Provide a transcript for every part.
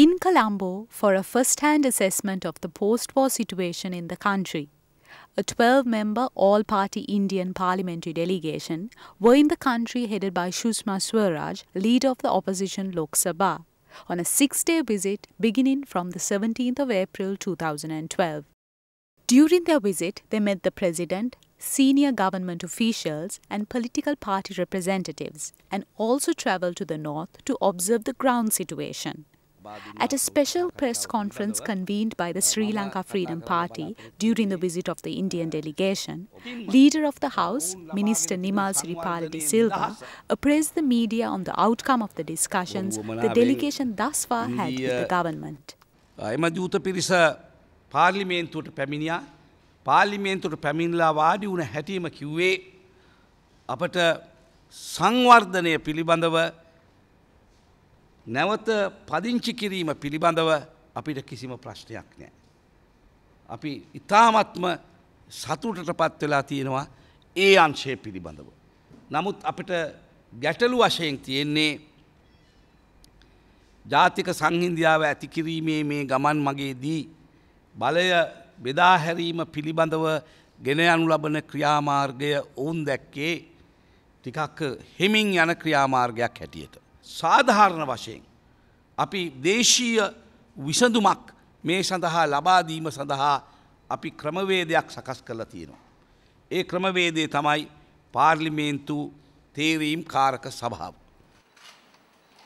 in Colombo for a first hand assessment of the post war situation in the country. A 12 member all party Indian parliamentary delegation were in the country headed by Sushma Swaraj, leader of the opposition Lok Sabha, on a six day visit beginning from the 17th of April 2012. During their visit, they met the president, senior government officials, and political party representatives, and also travelled to the north to observe the ground situation. At a special press conference convened by the Sri Lanka Freedom Party during the visit of the Indian delegation, leader of the House, Minister Nimal Siripala de Silva, appraised the media on the outcome of the discussions the delegation thus far had with the government. එම දූත පිරිස පාර්ලිමේන්තුවට පැමිණියා පාර්ලිමේන්තුවට පැමිණලා වාඩි වුණ හැටීම කිව්වේ අපට සංවර්ධනය පිළිබඳව නැවත පදිංචි කිරීම පිළිබඳව අපිට කිසිම ප්‍රශ්නයක් නෑ. අපි ඉතාමත්ම සතුටට පත් වෙලා තියෙනවා ඒ අංශය පිළිබඳව. නමුත් අපිට ගැටලු වශයෙන් තියෙන්නේ ජාතික සංහින්දියාව ඇතිකිරීමේ මේ ගමන් මගේදී බලය බෙදාහැරීම පිළිබඳව ගෙන යනු ලබන ක්‍රියාමාර්ගය ඔවුන් දැක්කේ ටිකක් හෙමින් යන ක්‍රියාමාර්ගයක් හැටියට. සාධාරණ වශයෙන්. අපි දේශීය විසඳුමක් මේ සඳහා ලබාදීම සඳහා අපි ක්‍රමවේදයක් සකස් කරලා තියෙනවා. ඒ ක්‍රමවේදේ තමයි පාර්ලිමේන්තු තේරීම් කාරක සභාව.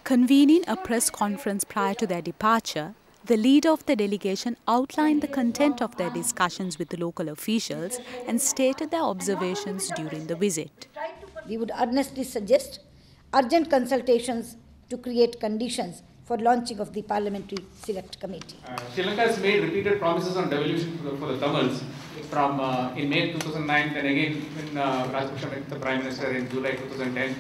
Convening a press conference prior to their departure, the leader of the delegation outlined the content of their discussions with the local officials and stated their observations during the visit. We would earnestly suggest urgent consultations to create conditions for launching of the Parliamentary Select Committee. Uh, Sri Lanka has made repeated promises on devolution for the, for the Tamils from uh, in May 2009, and again when uh, Rajapaksa met the Prime Minister in July 2010,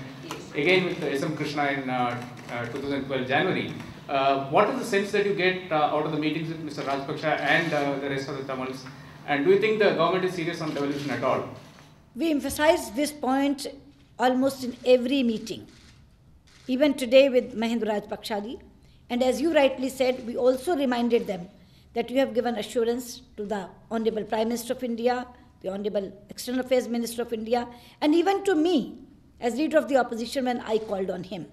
again with S.M. Krishna in uh, uh, 2012 January. Uh, what is the sense that you get uh, out of the meetings with Mr. Rajapaksa and uh, the rest of the Tamils? And do you think the government is serious on devolution at all? We emphasize this point almost in every meeting, even today with Mahinda Rajapaksa And as you rightly said, we also reminded them that you have given assurance to the Honorable Prime Minister of India, the Honorable External Affairs Minister of India, and even to me as leader of the opposition when I called on him.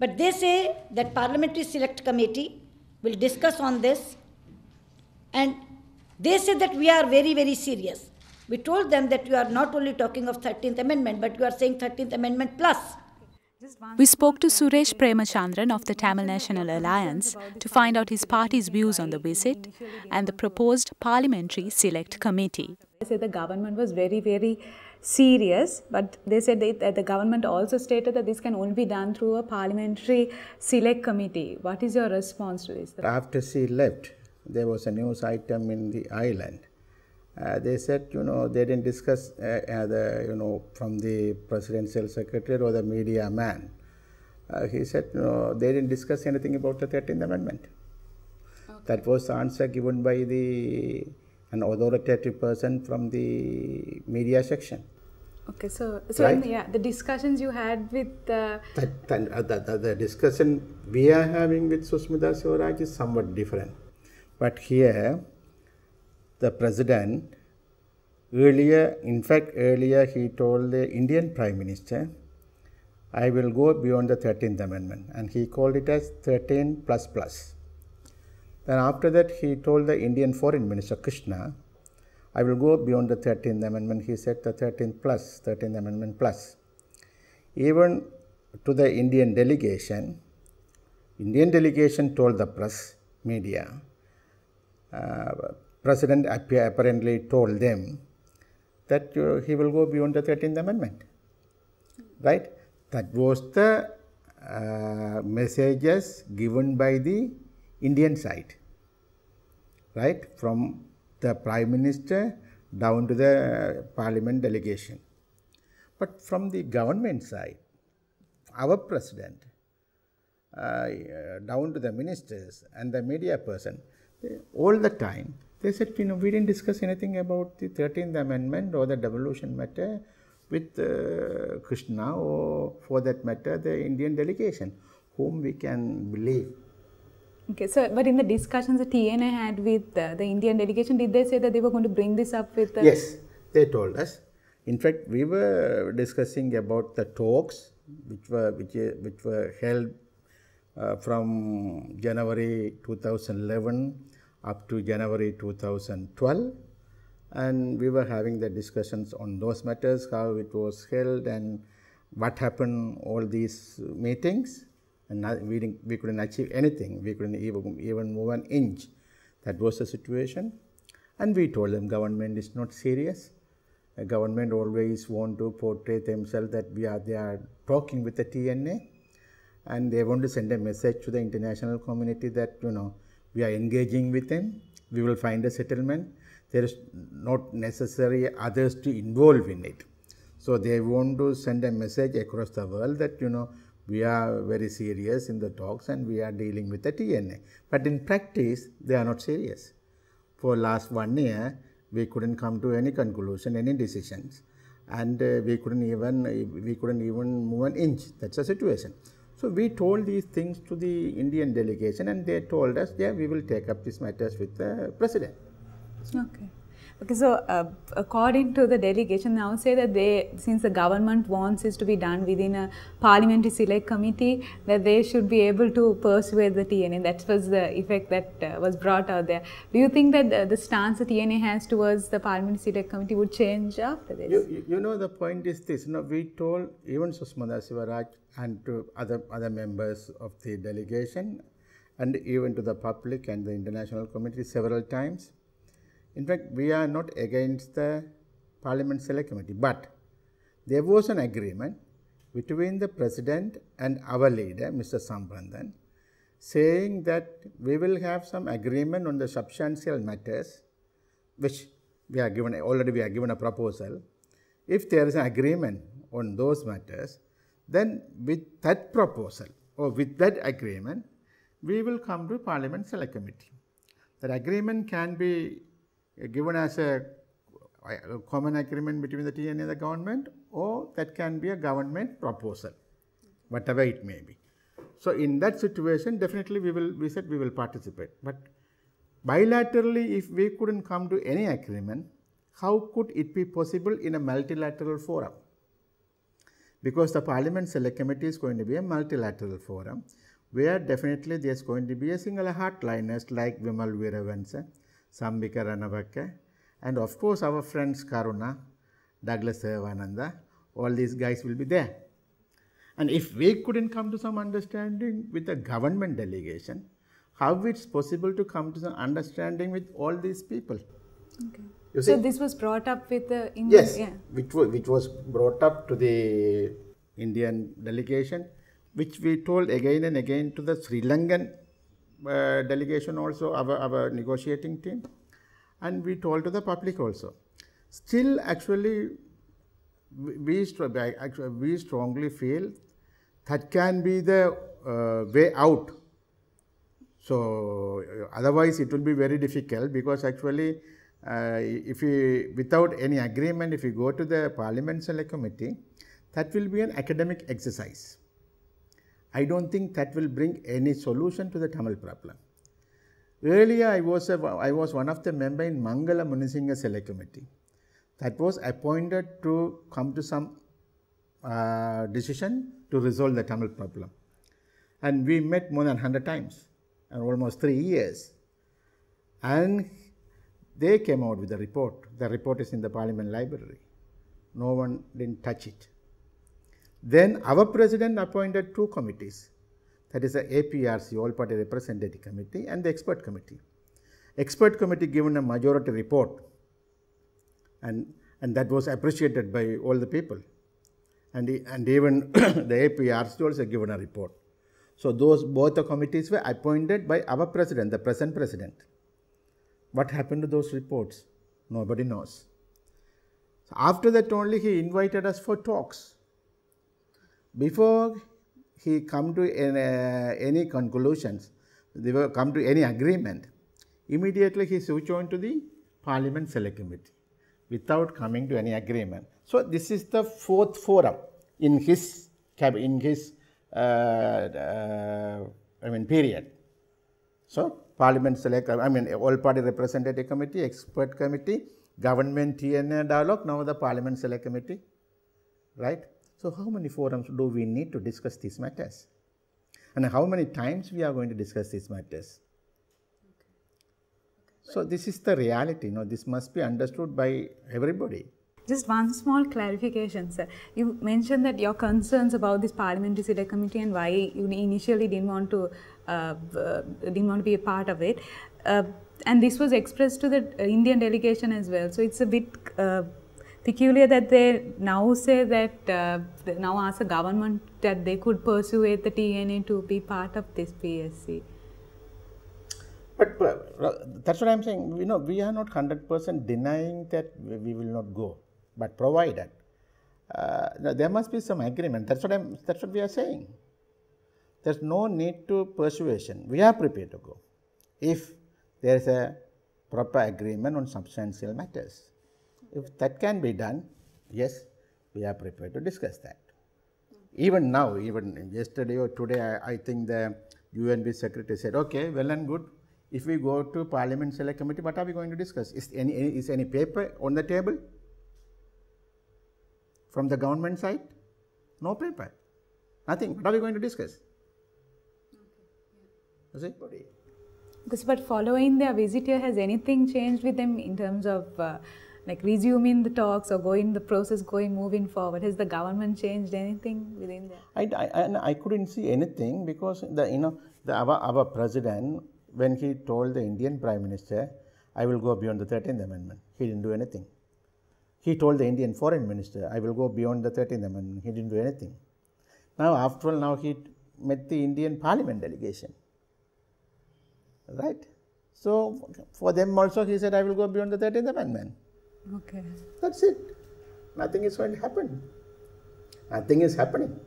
But they say that Parliamentary Select Committee will discuss on this, and they say that we are very, very serious. We told them that you are not only talking of 13th Amendment, but you are saying 13th Amendment plus. We spoke to Suresh Premachandran of the Tamil National Alliance to find out his party's views on the visit and the proposed Parliamentary Select Committee. They said the government was very, very serious, but they said that the government also stated that this can only be done through a Parliamentary Select Committee. What is your response to this? After she left, there was a news item in the island uh, they said, you know, they didn't discuss, uh, uh, the, you know, from the presidential secretary or the media man. Uh, he said, you know, they didn't discuss anything about the 13th Amendment. Okay. That was the answer given by the an authoritative person from the media section. Okay, so so right? the, yeah, the discussions you had with uh, that, that, uh, the, the, the, discussion we are having with Susmita Swaraj is somewhat different, but here the president earlier, in fact, earlier he told the Indian Prime Minister, I will go beyond the 13th Amendment, and he called it as 13 plus plus. Then after that, he told the Indian Foreign Minister Krishna, I will go beyond the 13th Amendment. He said the 13th plus, 13th Amendment plus. Even to the Indian delegation, Indian delegation told the press, media, uh, President apparently told them that uh, he will go beyond the 13th Amendment. Right? That was the uh, messages given by the Indian side. Right? From the Prime Minister down to the Parliament delegation. But from the government side, our President, uh, down to the ministers and the media person, they, all the time they said, you know, we didn't discuss anything about the 13th Amendment or the devolution matter with uh, Krishna or for that matter the Indian delegation, whom we can believe. Okay, so but in the discussions the TNA had with uh, the Indian delegation, did they say that they were going to bring this up with the Yes, they told us. In fact, we were discussing about the talks which were which, uh, which were held uh, from January 2011 up to January 2012, and we were having the discussions on those matters, how it was held, and what happened all these meetings and we, didn't, we couldn't achieve anything. We couldn't even, even move an inch. That was the situation. And we told them government is not serious. The government always want to portray themselves that we are they are talking with the TNA, and they want to send a message to the international community that you know we are engaging with them. We will find a settlement. There is not necessary others to involve in it. So they want to send a message across the world that you know we are very serious in the talks and we are dealing with the TNA. But in practice, they are not serious. For last one year, we couldn't come to any conclusion, any decisions, and uh, we couldn't even we couldn't even move an inch. That's the situation. So we told these things to the Indian delegation, and they told us, yeah, we will take up these matters with the president. Okay. Okay, so uh, according to the delegation now say that they, since the government wants this to be done within a parliamentary select committee, that they should be able to persuade the TNA. That was the effect that uh, was brought out there. Do you think that the, the stance the TNA has towards the parliamentary select committee would change after this? You, you, know, the point is this. You know, we told even Susmada Sivaraj and to other, other members of the delegation and even to the public and the international community several times in fact, we are not against the Parliament Select Committee, but there was an agreement between the President and our leader, Mr. Sampanthan, saying that we will have some agreement on the substantial matters, which we are given, already we are given a proposal. If there is an agreement on those matters, then with that proposal or with that agreement, we will come to Parliament Select Committee. That agreement can be Uh, given as a, uh, a common agreement between the TNA and the government or that can be a government proposal, whatever it may be. So in that situation, definitely we will, we said we will participate. But bilaterally, if we couldn't come to any agreement, how could it be possible in a multilateral forum? Because the Parliament Select Committee is going to be a multilateral forum where definitely there's going to be a single hardliners like Wimal Weerawansa, Champika Ranawaka, and of course our friends Karuna, Douglas Devananda, all these guys will be there. And if we couldn't come to some understanding with the government delegation, how it's possible to come to some understanding with all these people? Okay. So this was brought up with the Indian, yes, yeah. which was which was brought up to the Indian delegation, which we told again and again to the Sri Lankan uh, delegation also, our, our negotiating team, and we told to the public also. Still, actually, we, actually, we strongly feel that can be the uh, way out. So, otherwise it will be very difficult because actually, uh, if we, without any agreement, if we go to the Parliament Select Committee, that will be an academic exercise. I don't think that will bring any solution to the Tamil problem. Earlier, I was, a, I was one of the member in Mangala Moonesinghe Select Committee that was appointed to come to some uh, decision to resolve the Tamil problem. And we met more than 100 times and almost three years. And they came out with a report. The report is in the Parliament Library. No one didn't touch it. Then our president appointed two committees, that is the APRC, All Party Representative Committee and the Expert Committee. Expert Committee given a majority report and, and that was appreciated by all the people. And, and even the APRC also given a report. So those both the committees were appointed by our president, the present president. What happened to those reports? Nobody knows. So after that only he invited us for talks before he come to any, uh, any conclusions, they will come to any agreement, immediately he switch on to the Parliament Select Committee without coming to any agreement. So this is the fourth forum in his in his uh, uh, I mean period. So, Parliament Select, I mean, all party representative committee, expert committee, government TNA dialogue, now the Parliament Select Committee, right? So, how many forums do we need to discuss these matters? And how many times we are going to discuss these matters? So, this is the reality, you know, this must be understood by everybody. Just one small clarification, sir. You mentioned that your concerns about this parliamentary select committee and why you initially didn't want to uh, uh, didn't want to be a part of it, uh, and this was expressed to the Indian delegation as well. So it's a bit uh, peculiar that they now say that uh, now ask the government that they could persuade the TNA to be part of this PSC. But that's what I'm saying. You know, we are not 100% denying that we will not go but provided uh, there must be some agreement. That's what I'm. That's what we are saying. There's no need to persuasion. We are prepared to go if there is a proper agreement on substantial matters. If that can be done, yes, we are prepared to discuss that. Even now, even yesterday or today, I, I think the UNP secretary said, okay, well and good. If we go to Parliament Select Committee, what are we going to discuss? Is any, is any paper on the table? From the government side, no paper, nothing. What are we going to discuss? Okay. Yeah. Because, but following their visit here, has anything changed with them in terms of uh, like resuming the talks or going the process going moving forward? Has the government changed anything within that? I, I, I couldn't see anything because the you know the our, our president when he told the Indian Prime Minister, I will go beyond the 13th Amendment, he didn't do anything. He told the Indian foreign minister, I will go beyond the 13th Amendment. He didn't do anything. Now, after all, now he met the Indian parliament delegation. Right? So, for them also, he said, I will go beyond the 13th Amendment. Okay. That's it. Nothing is going to happen. Nothing is happening.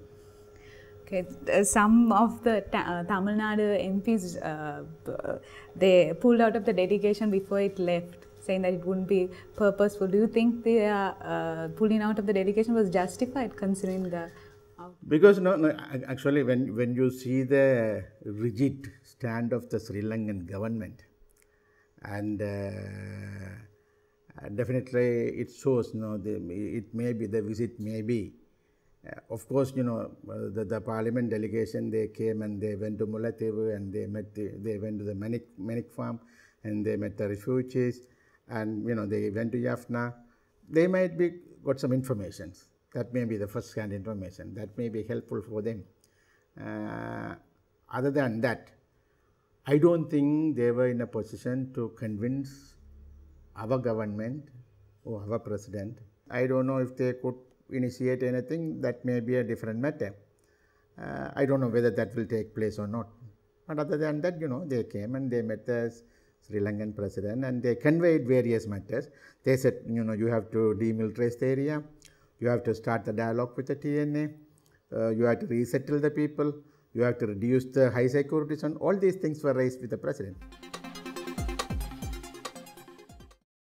Okay, uh, some of the ta uh, Tamil Nadu MPs, uh, they pulled out of the delegation before it left saying that it wouldn't be purposeful. Do you think the uh, pulling out of the delegation was justified considering the because no, no, actually when, when you see the rigid stand of the Sri Lankan government and uh, definitely it shows you know, the, it may be the visit may be uh, of course you know uh, the, the parliament delegation they came and they went to Mullaitivu and they met the, they went to the Manik, Manik farm and they met the refugees and you know they went to Jaffna, they might be got some information. That may be the first hand information. That may be helpful for them. Uh, other than that, I don't think they were in a position to convince our government or our president. I don't know if they could initiate anything. That may be a different matter. Uh, I don't know whether that will take place or not. But other than that, you know, they came and they met the Sri Lankan president and they conveyed various matters. They said, you know, you have to demilitarize the area, you have to start the dialogue with the TNA, uh, you have to resettle the people, you have to reduce the high security zone. All these things were raised with the president.